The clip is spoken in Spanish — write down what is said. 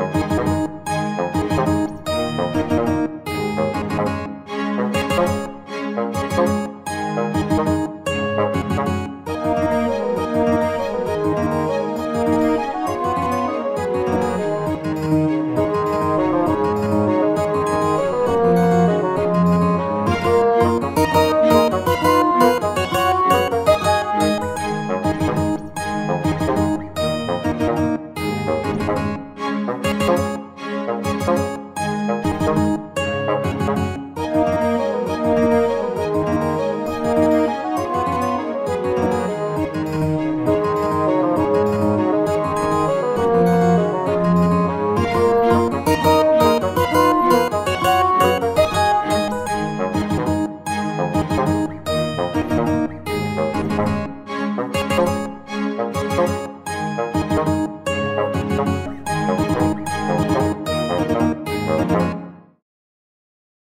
Música